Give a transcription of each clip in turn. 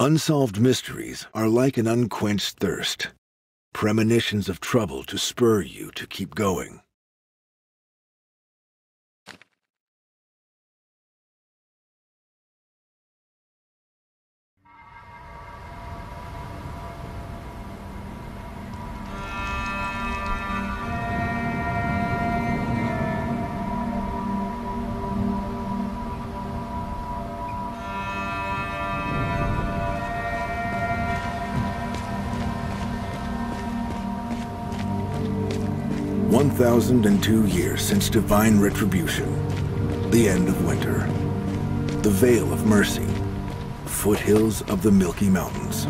Unsolved mysteries are like an unquenched thirst, premonitions of trouble to spur you to keep going. 1,002 years since divine retribution, the end of winter, the Vale of Mercy, foothills of the Milky Mountains.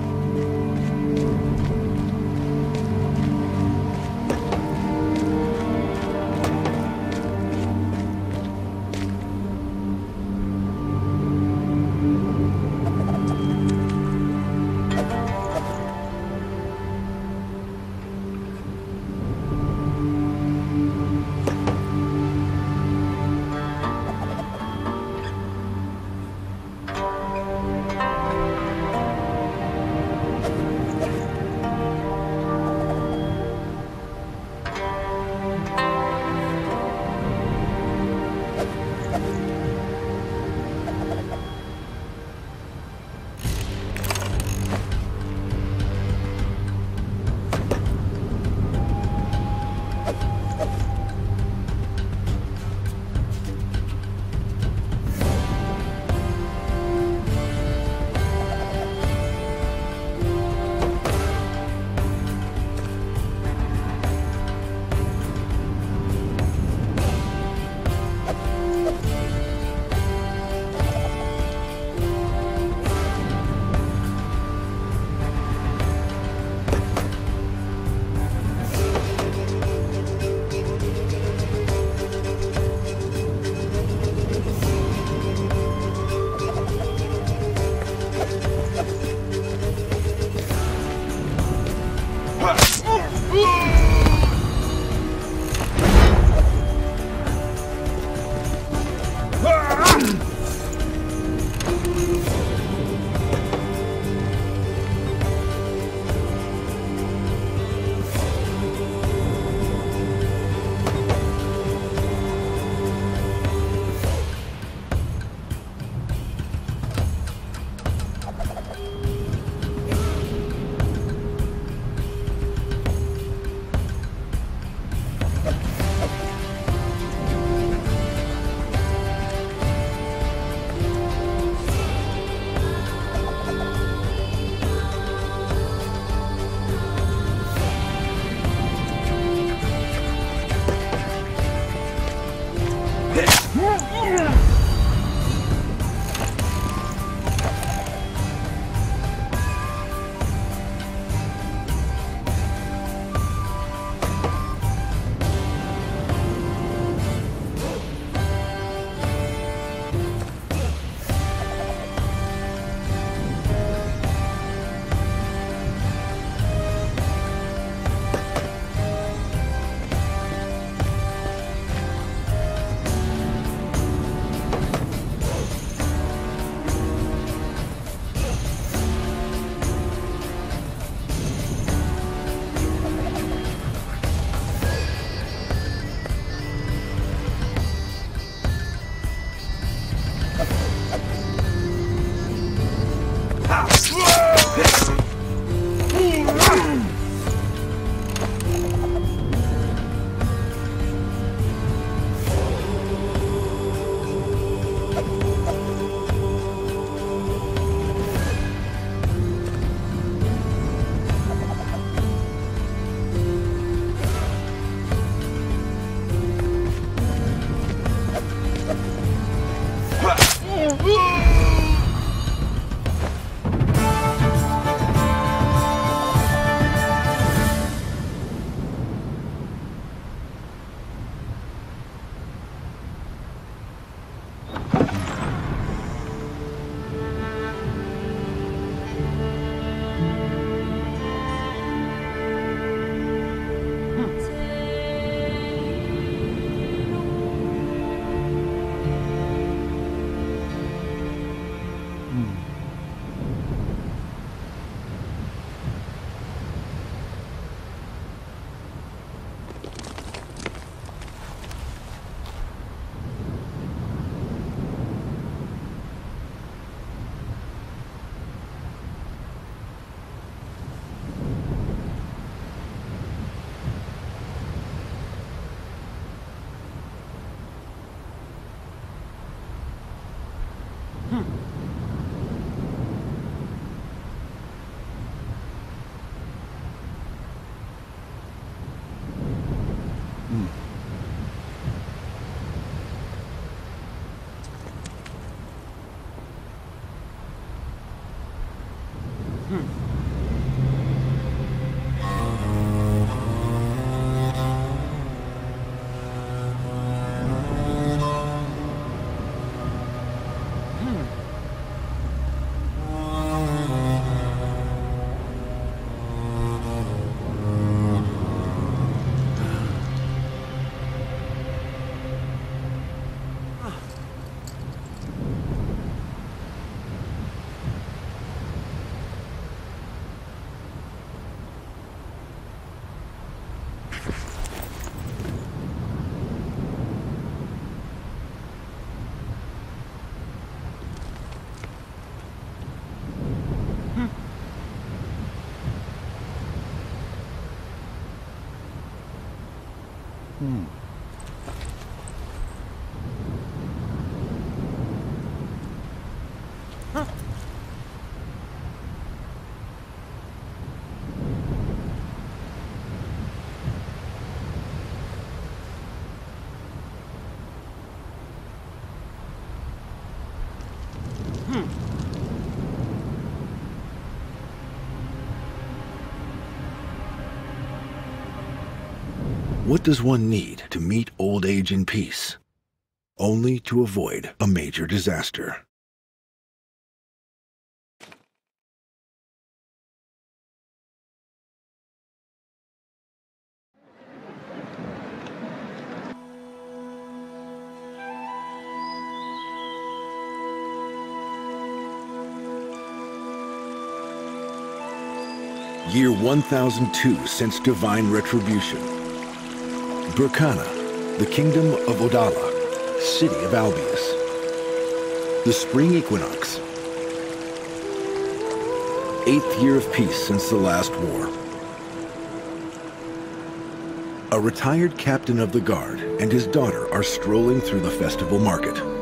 What does one need to meet old age in peace? Only to avoid a major disaster. Year 1002 since Divine Retribution. Burkana, the Kingdom of Odala, City of Albius. The Spring Equinox. Eighth year of peace since the last war. A retired captain of the guard and his daughter are strolling through the festival market.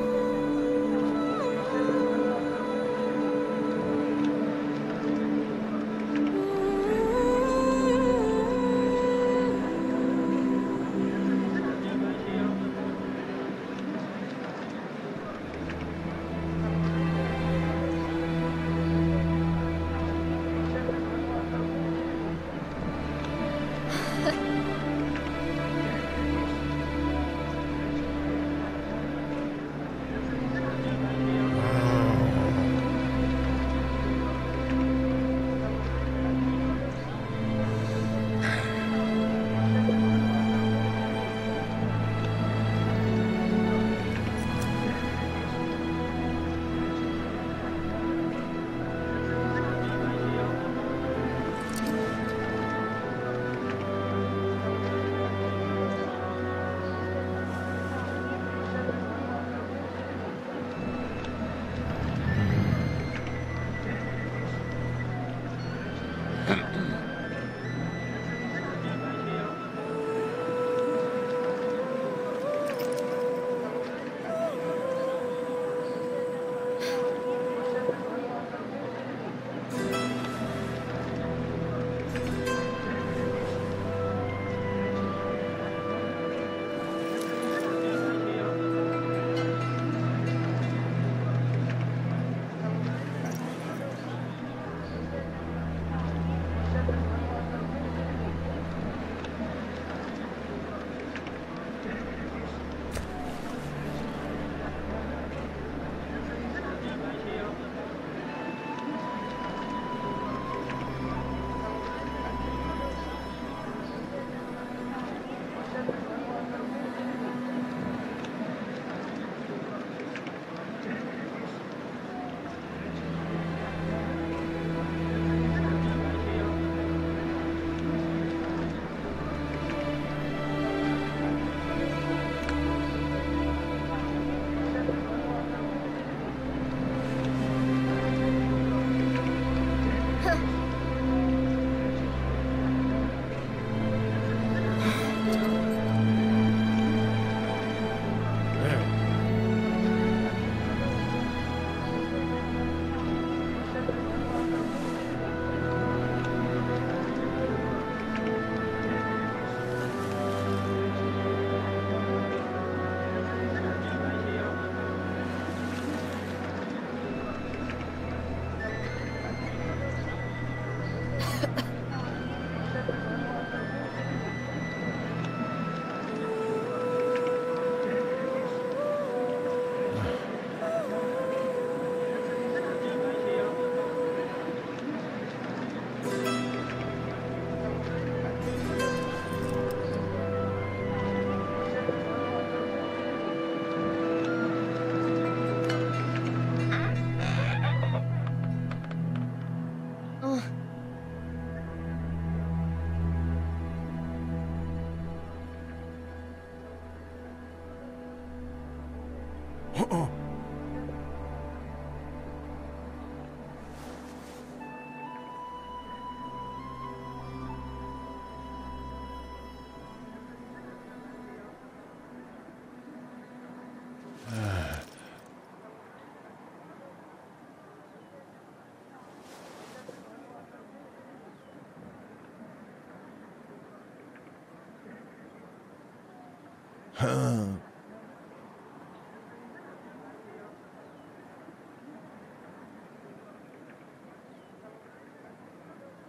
哼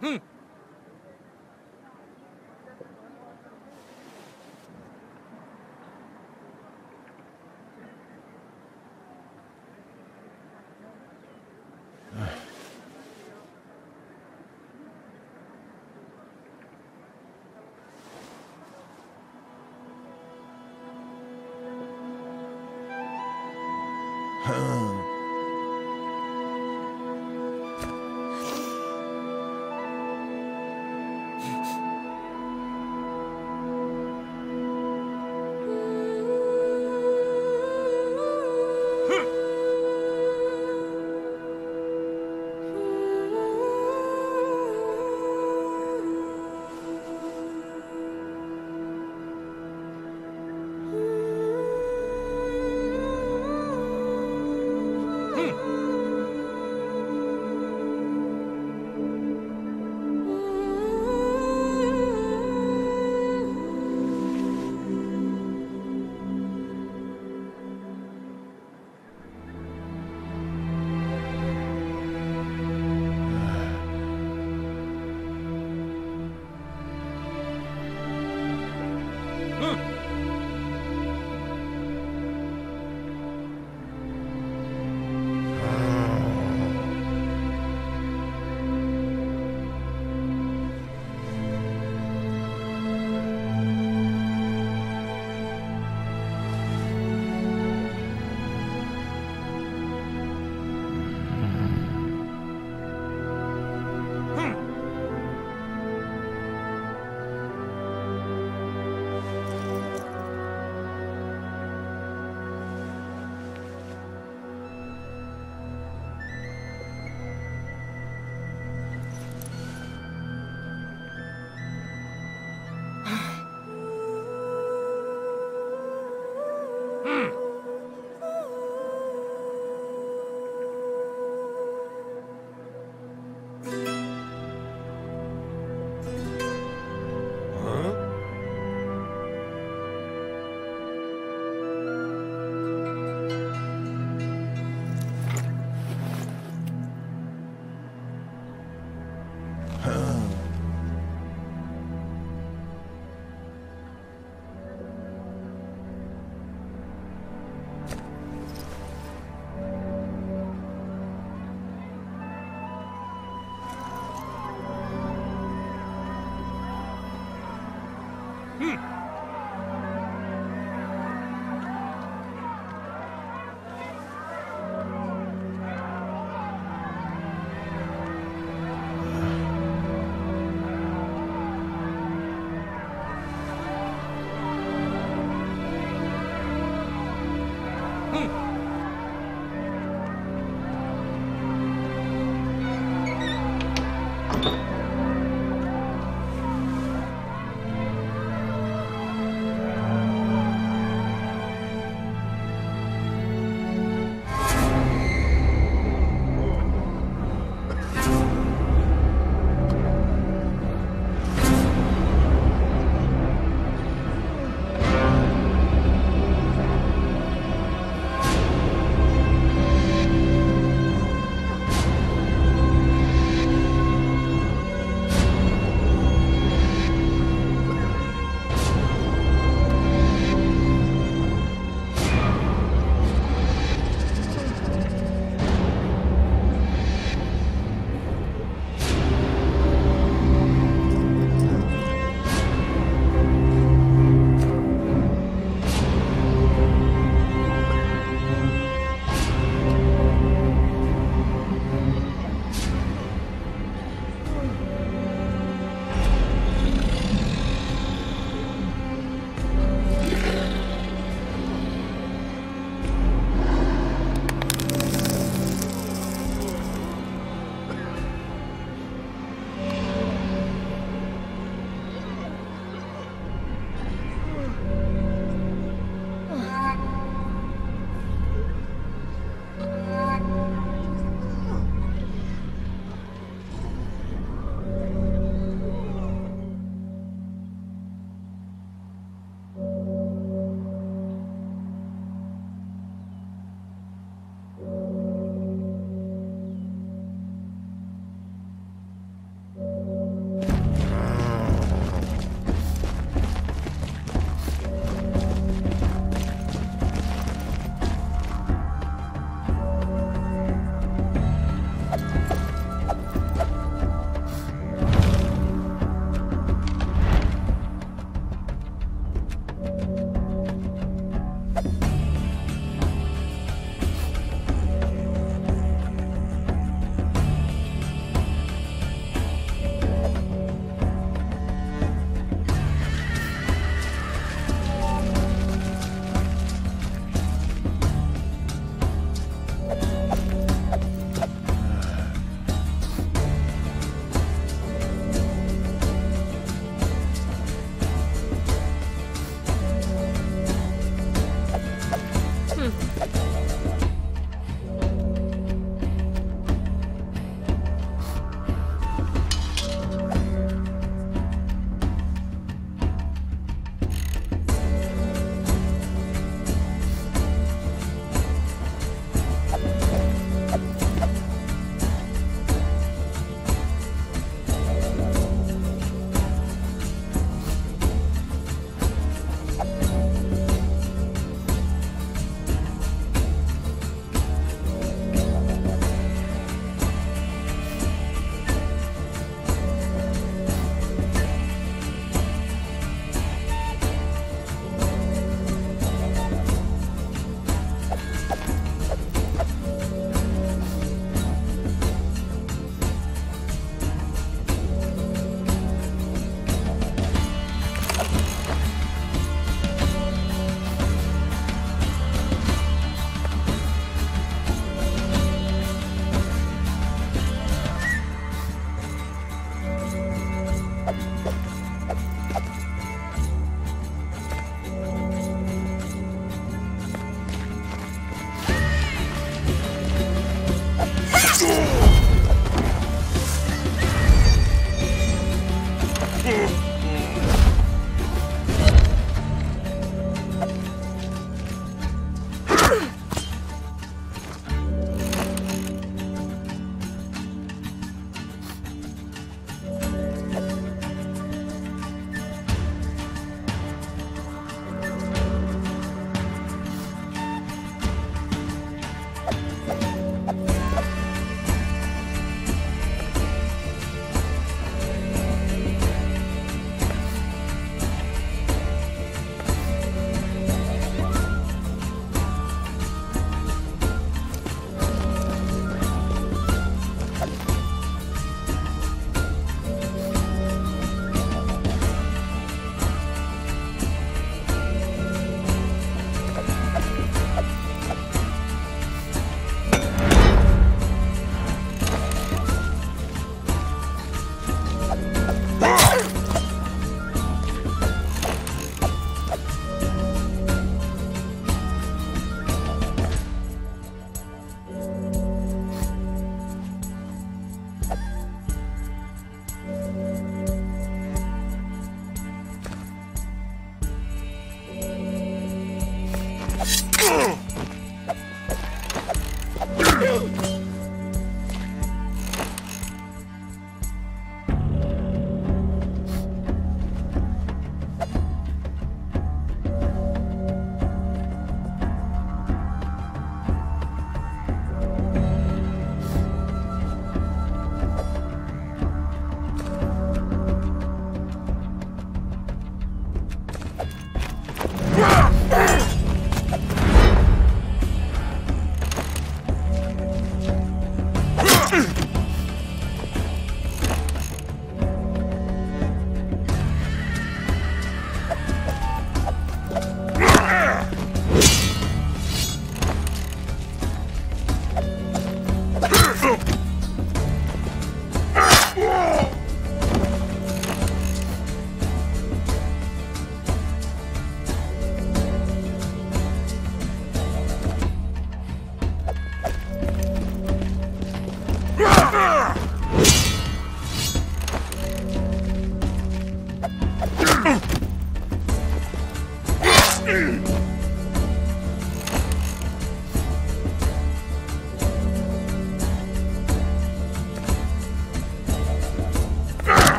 哼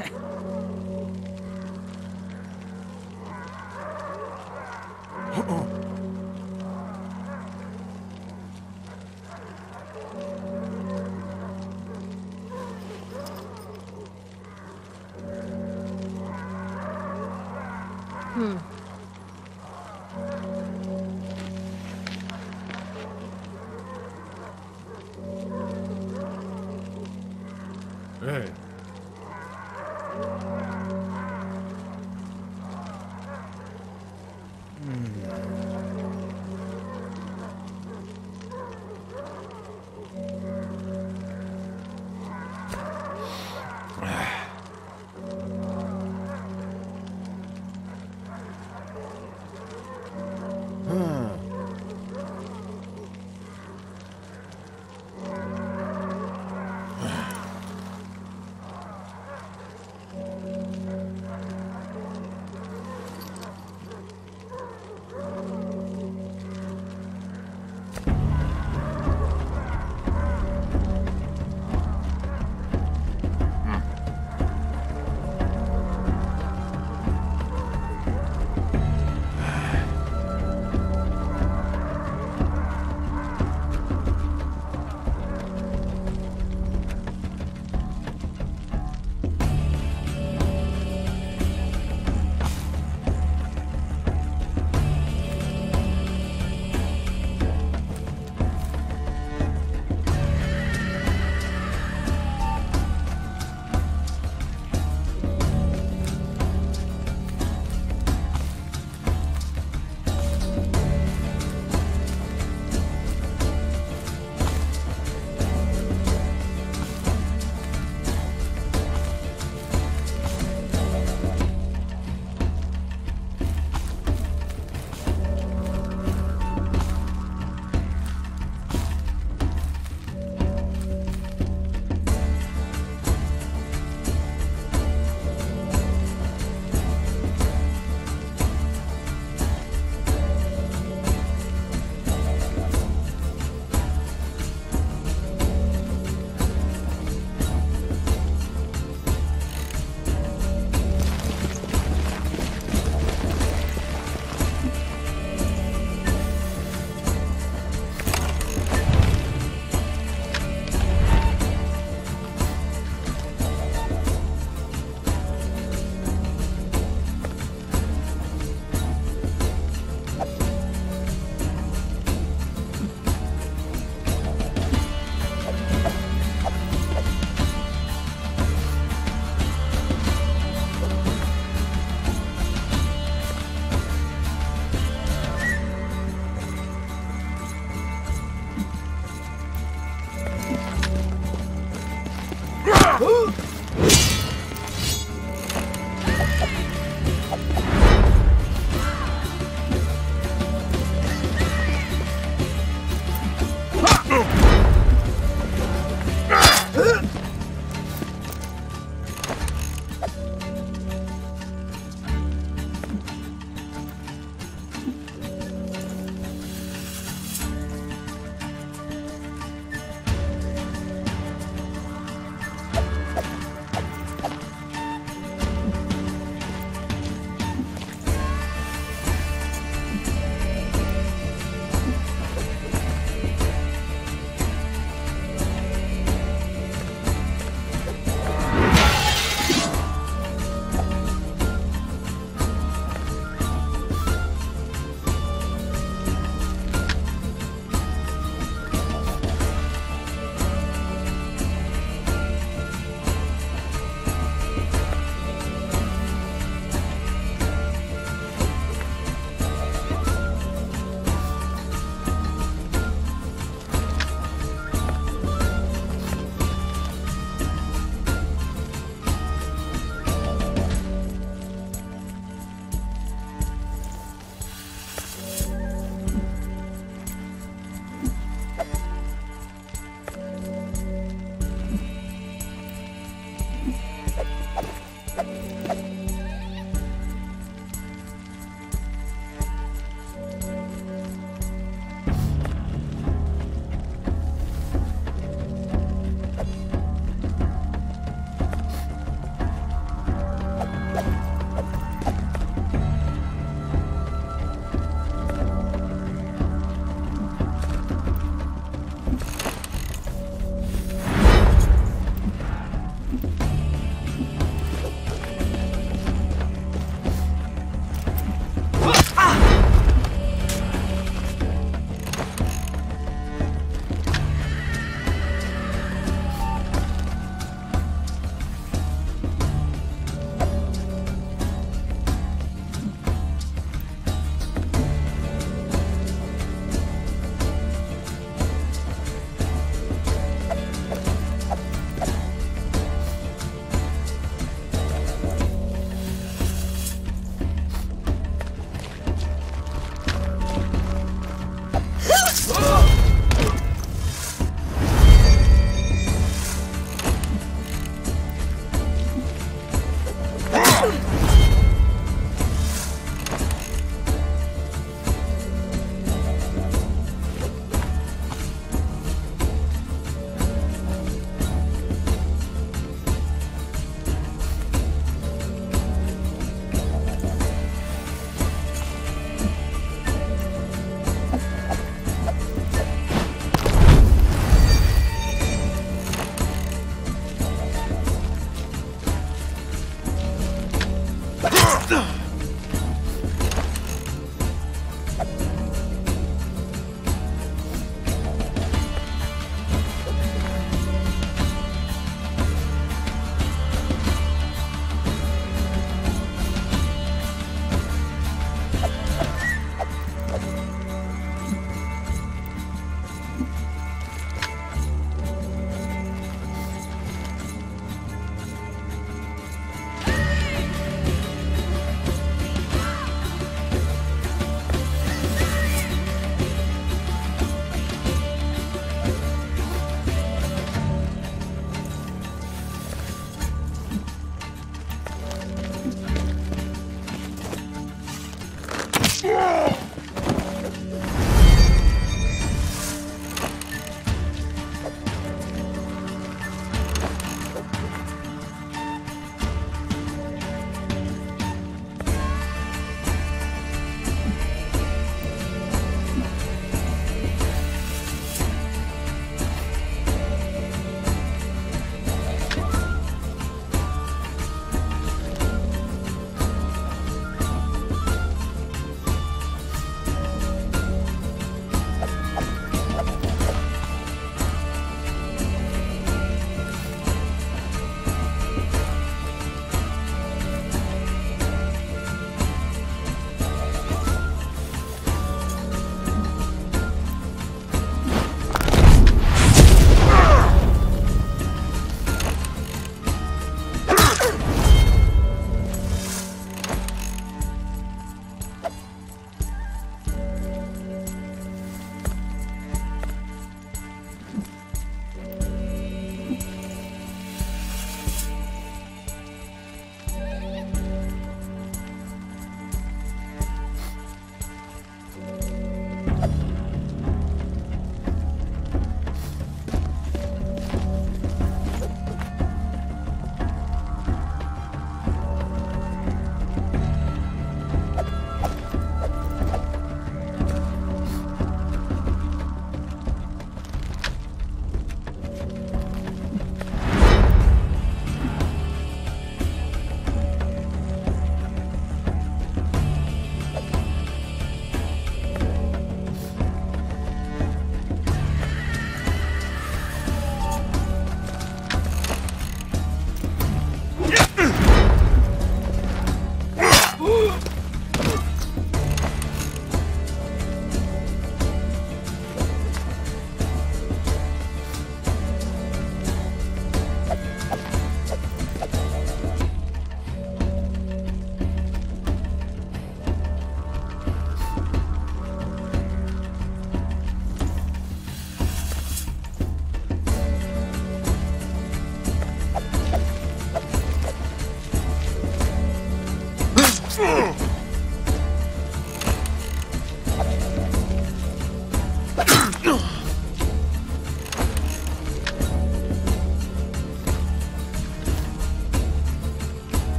何?